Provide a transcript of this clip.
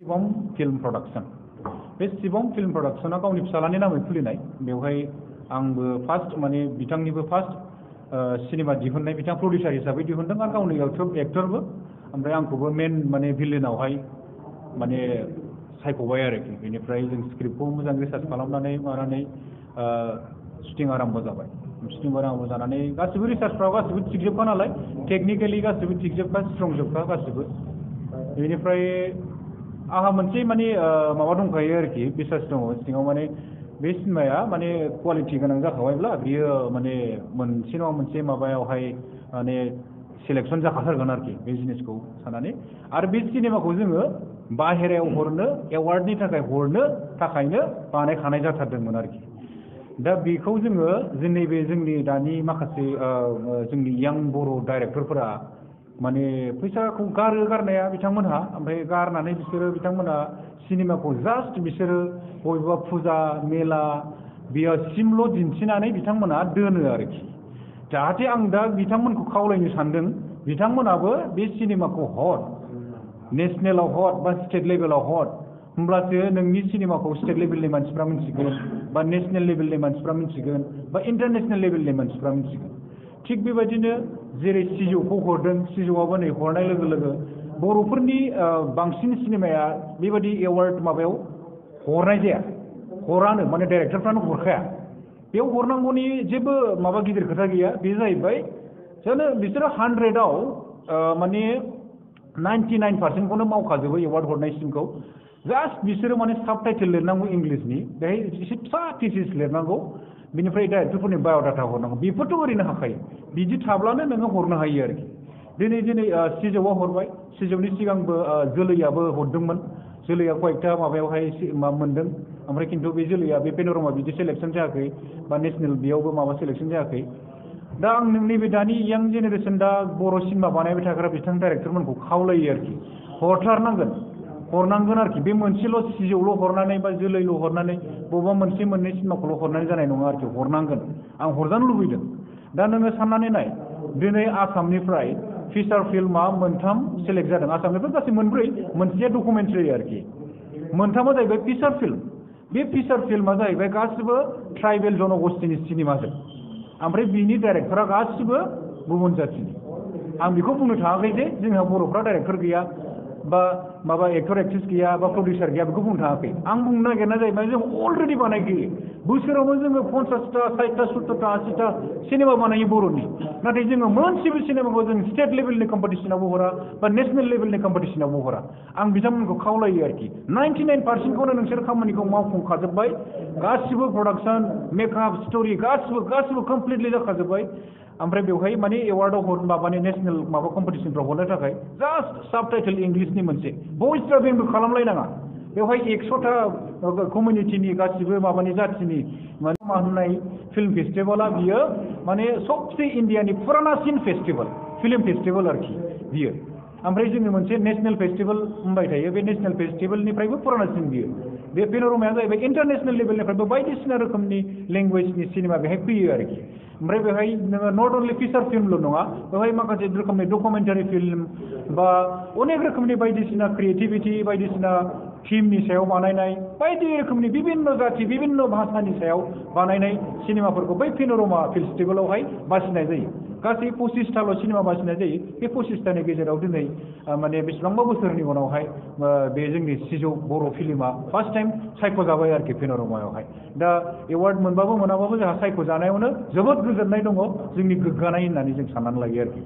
Shivam film production बे Shibam film प्रडाक्सना गावनि फिसालानि नामै खुलिनाय। बेवहाय आंबो फार्स्ट माने बिथांनिबो फार्स्ट सिनेमा दिहुननाय बिथाङा प्रडिउसार हिसाबै दिहुनदों आरो गावनो एक्टर एक्टरबो। ओमफ्राय आंखौबो मेन माने भिलेनावहाय माने सायख'बाय आरोखि। बेनिफ्राय जों स्क्रिप्टखौ मोजां रिसार्च खालामनानै मानानै शुटिं आराम्भ जाबाय। शुटिं आराम्भ जानानै गासिबो रिसार्चफ्राव गासिबो थिगजोबखा नालाय। टेकनिकेलि गासिबो थिगजोबखा, स्ट्रंजोबखा गासिबो। बेनिफ्राय आंहा, मोनसे माने माबा दंखायो आरोखि, बिसास दङ। सिङाव माने बे सिनेमाया माने कुवालिटि गोनां जाखाबायब्ला बियो माने मोनसे नङा मोनसे माबायावहाय माने सेलेकसन जाखाथारगोन आरोखि बे जिनिसखौ साननानै। आरो बे सिनेमाखौ जोङो बाहेरायाव हरनो एवार्डनि थाखाय हरनो थाखायनो बानायखानाय जाथारदोंमोन आरोखि। दा बेखौ जोङो, जोंनि बे जोंनि दानि माखासे जोंनि यां बर' डाइरेक्टरफोरा माने फैसाखौ गारो गारनाया बिथांमोनहा, ओमफ्राय गारनानै बिसोरो बिथांमोनहा सिनेमाखौ जास्ट बिसोरो बबेबा फुजा, मेला बेयावसिमल' दिन्थिनानै बिथांमोनहा दोनो आरोखि। जाहाथे आं दा बिथांमोनखौ खावलायनो सानदों बिथांमोनाबो बे सिनेमाखौ हर। नेसनेलाव हर बा स्टेट लेभेलाव हर। होमब्लासो नोंनि सिनेमाखौ स्टेट लेभेलनि मानसिफ्रा मिथिगोन बा नेसनेल लेभेलनि मानसिफ्रा मिथिगोन बा इन्टारनेसनेल लेभेलनि मानसिफ्रा मिथिगोन थिग बेबायदिनो जेरै सिजौखौ हरदों सिजौआबो नै हरनाय लोगो लोगो बर'फोरनि बांसिन सिनेमाया बेबायदि एवार्ड माबायाव हरनाय जाया। हरानो, माने डाइरेक्टरफ्रानो हरखाया। बेयाव हरनांगौनि जेबो माबा गिदिर खोथा गैया। बे जाहैबाय, जानो बिसोरो हानड्रेडआव माने नाइन्टि नाइन पार्सेन्टखौनो मावखाजोबो एवार्ड हरनायसिमखौ जास्ट बिसोरो माने साब टाइटेल लिरनांगौ इंलिसनि बेहाय एसे फिसा थिसिस लिरनांगौ। बिनिफ्राय डाइरेक्टरफोरनि बाय'डाटा हरनांगौ। बेफोरथ' ओरैनो हाखायो। बिदि थाब्लानो नोङो हरनो हायो आरोखि। दिनै दिनै सिजौआ हरबाय। सिजौनि सिगांबो जोलैयाबो हरदोंमोन। जोलैया कयेकथा माबायावहाय मोनदों। ओमफ्राय खिन्थु बे जोलैया बे पेनरमा बिदि सेलेकसन जायाखै बा नेसनेल बेयावबो माबा सेलेकसन जायाखै। दा आं नैबे दानि यां जेनेरेसन दा बर' सिनेमा बानायबाय थाग्रा बिथां डाइरेक्टरमोनखौ खावलायो आरोखि। हरथारनांगोन। हरनांगोन आरोखि। बे मोनसेल' सिजौल' हरनानै बा जोलैल' हरनानै बबेबा मोनसे मोननै सिनेमाखौल' हरनानै जानाय नङा आरोखि। हरनांगोन। आं हरजानो लुबैदों। दा नोङो साननानै नाय, दिनै आसामनिफ्राय फिसार फिल्मा मोनथाम सेलेक्ट जादों। आसामनिफ्राय गासै मोनब्रै, मोनसेया डकुमेन्टारि आरोखि। मोनथामा जाहैबाय फिसार फ़िल्म। बे फिसार फिल्मा जाहैबाय गासिबो ट्राइबेल जन'गस्थिनि सिनेमाजों। ओमफ्राय बिनि डाइरेक्टरा गासिबो गुबुन जाथिनि। आं बेखौ बुंनो थाङाखै जे जोंहा बर'फ्रा डाइरेक्टर गैया। बा, माबा एक्टर एक्ट्रिस गैया बा प्रडिउसार गैया, बेखौ बुंनो थाङाखै। आं बुंनो नागिरनाया जाहैबाय जों अलरेडि बानायखायो बोसोरावनो जोङो पन्सासथा साइथथा सत्तरथा, आसिथा सिनेमा बानायो बर'नि। नाथाय जोङो मोनसेबो सिनेमाखौ जों स्टेट लेभेलनि कम्पिटिसनावबो हरा बा नेसनेल लेभेलनि कम्पिटिसनावबो हरा। आं बिथांमोनखौ खावलायो आरोखि। नाइन्टि नाइन पार्सेन्टखौनो नोंसोर खामानिखौ मावफुंखाजोब्बाय। गासिबो प्रडाक्सन मेकआप स्ट'रि गासिबो गासिबो कमप्लिटलि जाखाजोब्बाय। ओमफ्राय बेवहाय माने एवार्डआव हर, माबानि नेसनेल माबा कम्पिटिसनफ्राव हरनो थाखाय जास्ट साब टाइटेल इंलिसनि मोनसे। भइस डाबिंबो खालामलायनाङा। बेवहाय एकस'था कमिउनिटिनि गासिबो माबानि जाथिनि माने मा होननाय फ़िल्म फेस्टिभेला बियो माने सबसे इण्डियानि फुरानासिन फेस्टिभेल, फ़िल्म फेस्टिभेल आरोखि बियो। ओमफ्राय जोङो मोनसे नेसनेल फेस्टिभेल होनबाय थायो। बे नेसनेल फेस्टिभेलनिफ्रायबो फुरानासिन बियो। बे पेन'रमाया जाहैबाय इन्टारनेसनेल लेभेलनिफ्रायबो बायदिसिना रोखोमनि लेंगुवेजनि सिनेमा बेहाय फैयो आरोखि। ओमफ्राय बेवहाय नोङो नट अनलि फिसार फिल्मल' नङा बेवहाय माखासे रोखोमनि डकुमेन्टारि फ़िल्म बा अनेक रोखोमनि बायदिसिना क्रिएटिभिटि बायदिसिना थिमनि सायाव बानायनाय, बायदि रोखोमनि बिभिन्न जाथि बिभिन्न भाषानि सायाव बानायनाय सिनेमाफोरखौ बै पेन'रमा फेस्टिभेलावहाय बासिनाय जायो। गासै पसिसथाल' सिनेमा बासिनाय जायो। बे पसिसथानि गेजेराव दिनै माने बेसेबांबा बोसोरनि उनावहाय बे जोंनि सिजौ बर' फिल्मा फार्स्ट टाइम सायख'जाबाय आरोखि पेन'रमायावहाय दा एवार्ड मोनबाबो मोनाबाबो जोंहा सायख'जानायावनो जोबोद गोजोननाय दङ जोंनि गोग्गानाय होननानै जों साननानै लायो आरोखि